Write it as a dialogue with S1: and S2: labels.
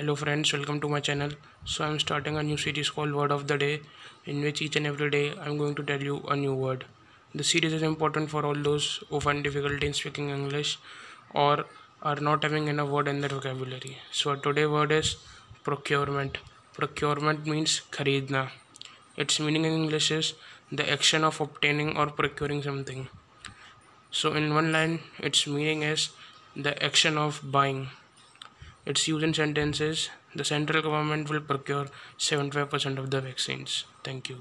S1: hello friends welcome to my channel. So i'm starting a new series called word of the day in which each and every day i'm going to tell you a new word. The series is important for all those who find difficulty in speaking english or are not having enough word in their vocabulary. So today word is procurement. Procurement means kharidna its meaning in english is the action of obtaining or procuring something. So in one line its meaning is the action of buying its use in sentences the central government will procure 75% of the vaccines. Thank you.